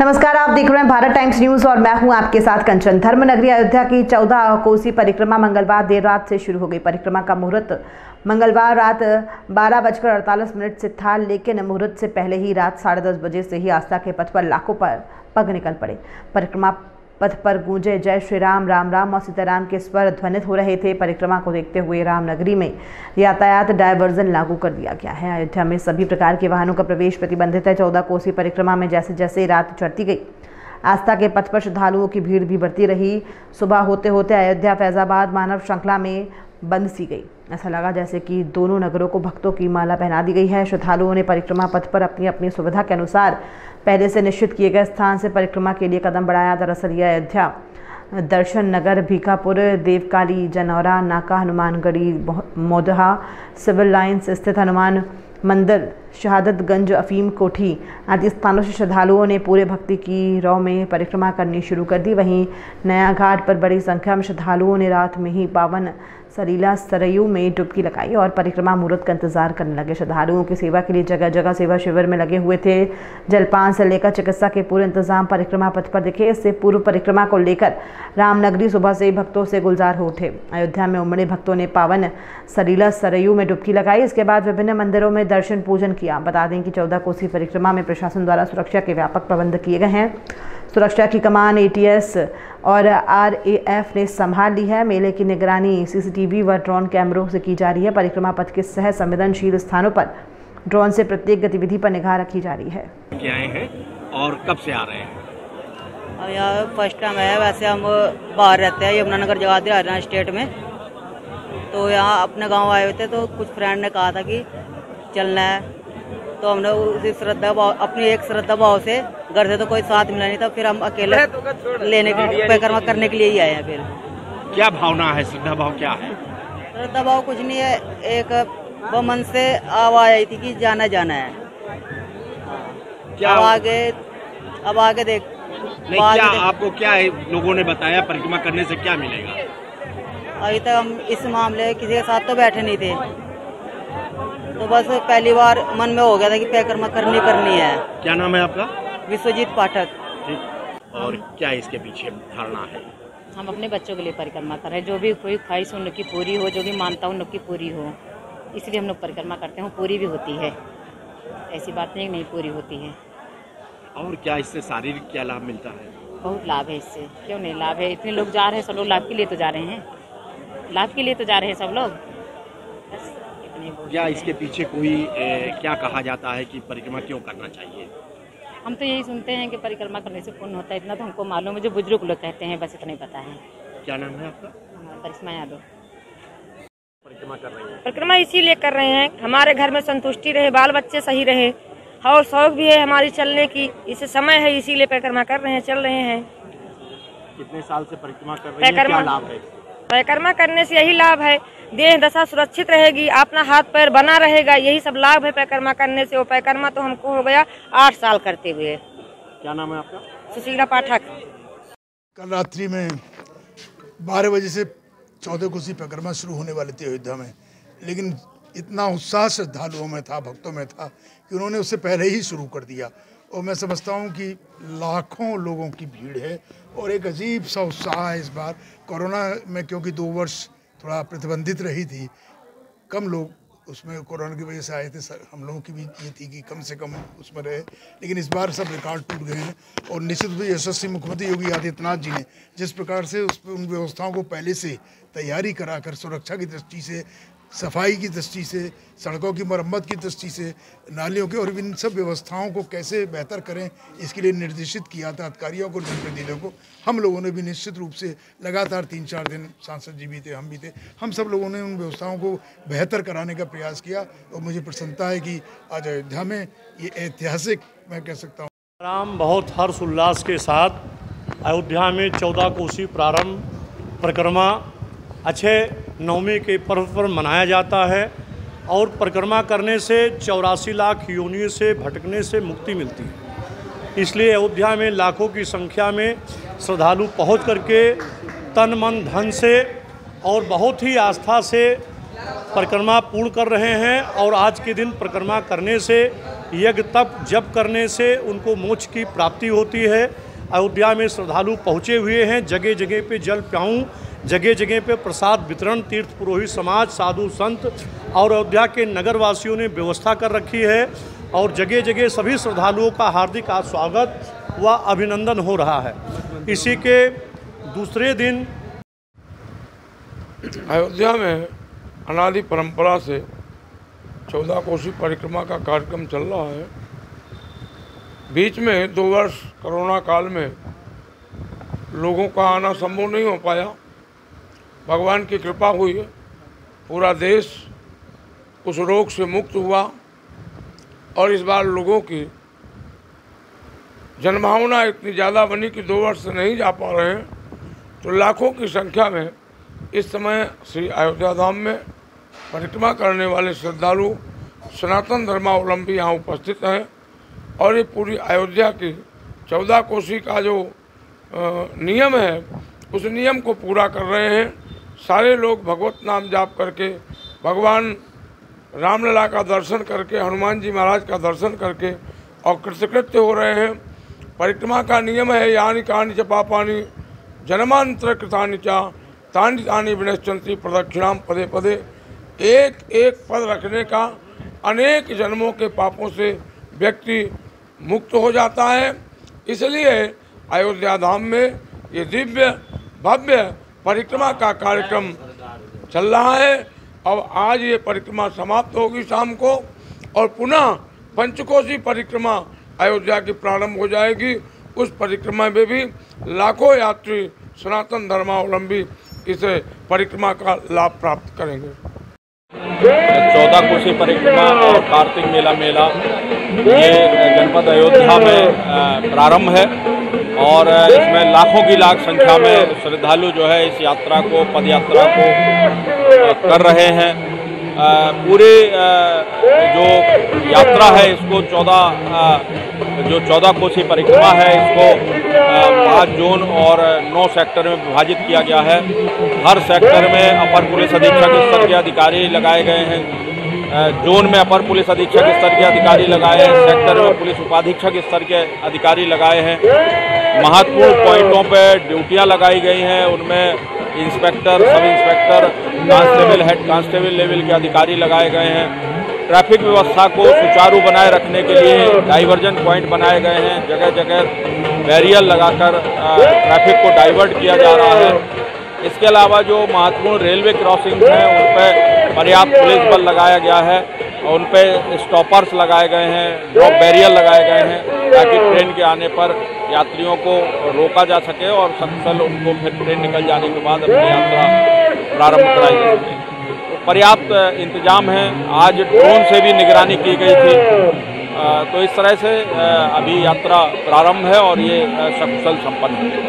नमस्कार, आप देख रहे हैं भारत टाइम्स न्यूज़ और मैं हूँ आपके साथ कंचन। धर्मनगरी अयोध्या की चौदह कोसी परिक्रमा मंगलवार देर रात से शुरू हो गई। परिक्रमा का मुहूर्त मंगलवार रात बारह बजकर अड़तालीस मिनट से था, लेकिन मुहूर्त से पहले ही रात साढ़े दस बजे से ही आस्था के पथ पर लाखों पर पग निकल पड़े। परिक्रमा पथ पर गूंजे जय श्री राम राम राम और सीताराम के स्वर ध्वनित हो रहे थे। परिक्रमा को देखते हुए रामनगरी में यातायात डायवर्जन लागू कर दिया गया है। अयोध्या में सभी प्रकार के वाहनों का प्रवेश प्रतिबंधित है। चौदह कोसी परिक्रमा में जैसे जैसे रात चढ़ती गई, आस्था के पथ पर श्रद्धालुओं की भीड़ भी बढ़ती रही। सुबह होते होते अयोध्या, फैजाबाद, मानव श्रृंखला में बंद सी गई। ऐसा लगा जैसे कि दोनों नगरों को भक्तों की माला पहना दी गई है। श्रद्धालुओं ने परिक्रमा पथ पर अपनी अपनी सुविधा के अनुसार पहले से निश्चित किए गए स्थान से परिक्रमा के लिए कदम बढ़ाया। दरअसल यह अयोध्या, दर्शन नगर, भीखापुर, देवकाली जनौरा नाका, हनुमानगढ़ी मोदहा, सिविल लाइन्स स्थित हनुमान मंदिर शहादतगंज अफीम कोठी आदि स्थानों से श्रद्धालुओं ने पूरे भक्ति की रौ में परिक्रमा करनी शुरू कर दी। वहीं नया घाट पर बड़ी संख्या में श्रद्धालुओं ने रात में ही पावन सरीला सरयू में डुबकी लगाई और परिक्रमा मुहूर्त का इंतज़ार करने लगे। श्रद्धालुओं की सेवा के लिए जगह जगह सेवा शिविर में लगे हुए थे। जलपान से लेकर चिकित्सा के पूरे इंतज़ाम परिक्रमा पथ पर दिखे। इससे पूर्व परिक्रमा को लेकर रामनगरी सुबह से ही भक्तों से गुलजार हो उठे। अयोध्या में उमड़े भक्तों ने पावन सरीला सरयू में डुबकी लगाई। इसके बाद विभिन्न मंदिरों में दर्शन पूजन किया। बता दें कि चौदह कोसी परिक्रमा में प्रशासन द्वारा सुरक्षा के व्यापक प्रबंध किए गए हैं। सुरक्षा की कमान एटीएस और आरएएफ ने संभाल ली है। मेले की निगरानी सीसीटीवी व ड्रोन कैमरों से की जा रही है। परिक्रमा पथ के सह संवेदनशील स्थानों पर ड्रोन से प्रत्येक गतिविधि पर निगाह रखी जा रही है। आए हैं और कब से आ रहे हैं? अब यहाँ फ़र्स्ट टाइम है। वैसे हम बाहर रहते हैं यमुनानगर जगाधरी हरियाणा स्टेट में। तो यहाँ अपने गाँव आए हुए थे तो कुछ फ्रेंड ने कहा था कि चलना है। तो हमने उसी श्रद्धा भाव अपनी एक श्रद्धा भाव से घर से तो कोई साथ मिला नहीं था फिर हम अकेले लेने के परिक्रमा करने के लिए ही आए हैं फिर। क्या भावना है श्रद्धा भाव क्या है? श्रद्धा भाव कुछ नहीं है एक वो मन से आवाज़ आई थी कि जाना जाना है। क्या अब आगे अब आगे देख नहीं क्या देख- आपको क्या है लोगों ने बताया परिक्रमा करने से क्या मिलेगा? अभी तक हम इस मामले किसी के साथ तो बैठे नहीं थे। तो बस पहली बार मन में हो गया था कि परिक्रमा करनी करनी है। क्या नाम है आपका? विश्वजीत पाठक। और क्या इसके पीछे धारणा है? हम अपने बच्चों के लिए परिक्रमा कर रहे हैं। जो भी कोई ख्वाहिश उन लोग की पूरी हो जो भी मानता उन लोग की पूरी हो इसलिए हम लोग परिक्रमा करते हैं। पूरी भी होती है। ऐसी बात नहीं नहीं पूरी होती है। और क्या इससे शारीरिक क्या लाभ मिलता है? बहुत लाभ है इससे। क्यों नहीं? लाभ है। इतने लोग जा रहे हैं सब लोग लाभ के लिए तो जा रहे हैं। लाभ के लिए तो जा रहे हैं सब लोग। क्या इसके पीछे कोई ए, क्या कहा जाता है कि परिक्रमा क्यों करना चाहिए? हम तो यही सुनते हैं कि परिक्रमा करने से पुण्य होता है इतना तो हमको मालूम है जो बुज़ुर्ग लोग कहते हैं बस इतना ही पता है। क्या नाम है आपका? हमारा करिश्मा यादव। परिक्रमा कर रही है। परिक्रमा इसीलिए कर रहे हैं हमारे घर में संतुष्टि रहे बाल बच्चे सही रहे और शौक भी है हमारी चलने की इसे समय है इसीलिए परिक्रमा कर रहे हैं चल रहे हैं। कितने साल से परिक्रमा कर रही है परिक्रमा- क्या लाभ है? परिक्रमा करने से यही लाभ है। देह दशा सुरक्षित रहेगी अपना हाथ पैर बना रहेगा यही सब लाभ है परिक्रमा करने से। वो परिक्रमा तो हमको हो गया आठ साल करते हुए। क्या नाम है आपका? सुशीला पाठक। कल रात्रि में बारह बजे से चौदह कोसी परिक्रमा शुरू होने वाली थी अयोध्या में। लेकिन इतना उत्साह श्रद्धालुओं में था भक्तों में था कि उन्होंने उससे पहले ही शुरू कर दिया। और मैं समझता हूँ कि लाखों लोगों की भीड़ है और एक अजीब सा उत्साह है इस बार। कोरोना में क्योंकि दो वर्ष थोड़ा प्रतिबंधित रही थी, कम लोग उसमें कोरोना की वजह से आए थे हम लोगों की भी ये थी कि कम से कम उसमें रहे। लेकिन इस बार सब रिकॉर्ड टूट गए हैं और निश्चित रूप से यशस्वी मुख्यमंत्री योगी आदित्यनाथ जी ने जिस प्रकार से उस उन व्यवस्थाओं को पहले से तैयारी कराकर सुरक्षा की दृष्टि से सफ़ाई की दृष्टि से, सड़कों की मरम्मत की दृष्टि से, नालियों के और इन सब व्यवस्थाओं को कैसे बेहतर करें, इसके लिए निर्देशित किया था अधिकारियों को, जनप्रतिनिधियों को। हम लोगों ने भी निश्चित रूप से लगातार तीन चार दिन सांसद जी भी थे, हम भी थे। हम सब लोगों ने उन व्यवस्थाओं को बेहतर कराने का प्रयास किया और मुझे प्रसन्नता है कि आज अयोध्या में ये ऐतिहासिक, मैं कह सकता हूँ राम बहुत हर्ष उल्लास के साथ अयोध्या में चौदह कोसी प्रारंभ परिक्रमा अच्छे नवमी के पर्व पर मनाया जाता है और परिक्रमा करने से चौरासी लाख योनियों से भटकने से मुक्ति मिलती है। इसलिए अयोध्या में लाखों की संख्या में श्रद्धालु पहुँच करके तन, मन, धन से और बहुत ही आस्था से परिक्रमा पूर्ण कर रहे हैं और आज के दिन परिक्रमा करने से, यज्ञ, तप, जप करने से उनको मोक्ष की प्राप्ति होती है। अयोध्या में श्रद्धालु पहुँचे हुए हैं जगह जगह पे जल प्याऊँ जगह जगह पे प्रसाद वितरण, तीर्थ पुरोहित समाज, साधु संत और अयोध्या के नगरवासियों ने व्यवस्था कर रखी है और जगह जगह सभी श्रद्धालुओं का हार्दिक स्वागत व अभिनंदन हो रहा है। इसी के दूसरे दिन अयोध्या में अनादि परंपरा से चौदह कोसी परिक्रमा का कार्यक्रम चल रहा है। बीच में दो वर्ष कोरोना काल में लोगों का आना संभव नहीं हो पाया। भगवान की कृपा हुई पूरा देश उस रोग से मुक्त हुआ और इस बार लोगों की जनभावना इतनी ज़्यादा बनी कि दो वर्ष नहीं जा पा रहे हैं तो लाखों की संख्या में इस समय श्री अयोध्या धाम में परिक्रमा करने वाले श्रद्धालु सनातन धर्मावलंबी यहाँ उपस्थित हैं और ये पूरी अयोध्या की चौदह कोसी का जो नियम है, उस नियम को पूरा कर रहे हैं। सारे लोग भगवत नाम जाप करके, भगवान रामलला का दर्शन करके, हनुमान जी महाराज का दर्शन करके और कृतकृत्य हो रहे हैं। परिक्रमा का नियम है, यानी कहानी च पापानी जन्मांतर कृतानी चा, तानी तानी विनश्चंती प्रदक्षिणाम पदे पदे। एक एक पद रखने का अनेक जन्मों के पापों से व्यक्ति मुक्त हो जाता है। इसलिए अयोध्या धाम में ये दिव्य, भव्य परिक्रमा का कार्यक्रम चल रहा है। अब आज ये परिक्रमा समाप्त होगी शाम को और पुनः पंचकोशी परिक्रमा अयोध्या की प्रारंभ हो जाएगी। उस परिक्रमा में भी लाखों यात्री सनातन धर्मावलंबी इस परिक्रमा का लाभ प्राप्त करेंगे। चौदह कोशी परिक्रमा और कार्तिक मेला मेला, ये जनपद अयोध्या में प्रारंभ है। और इसमें लाखों की लाख संख्या में श्रद्धालु जो है इस यात्रा को पद यात्रा को कर रहे हैं। पूरे जो यात्रा है, इसको चौदह जो चौदह कोसी परिक्रमा है, इसको पाँच जोन और नौ सेक्टर में विभाजित किया गया है। हर सेक्टर में अपर पुलिस अधीक्षक स्तर के अधिकारी लगाए गए हैं। जोन में अपर पुलिस अधीक्षक स्तर के अधिकारी लगाए हैं। सेक्टर में पुलिस उपाधीक्षक स्तर के अधिकारी लगाए हैं। महत्वपूर्ण पॉइंटों पर ड्यूटियाँ लगाई गई हैं। उनमें inspector, sub inspector, constable head, constable level के अधिकारी लगाए गए हैं। ट्रैफ़िक व्यवस्था को सुचारू बनाए रखने के लिए डाइवर्जन पॉइंट बनाए गए हैं। जगह जगह बैरियर लगाकर ट्रैफ़िक को डाइवर्ट किया जा रहा है। इसके अलावा जो महत्वपूर्ण रेलवे क्रॉसिंग हैं, उन पर पर्याप्त पुलिस बल लगाया गया है और उन पर स्टॉपर्स लगाए गए हैं ड्रॉप बैरियर लगाए गए हैं ताकि ट्रेन के आने पर यात्रियों को रोका जा सके और सकुशल उनको फिर ट्रेन निकल जाने के बाद अपनी यात्रा प्रारंभ कराई जा सके। तो पर्याप्त इंतज़ाम है। आज ड्रोन से भी निगरानी की गई थी। तो इस तरह से अभी यात्रा प्रारंभ है और ये सकुशल संपन्न है।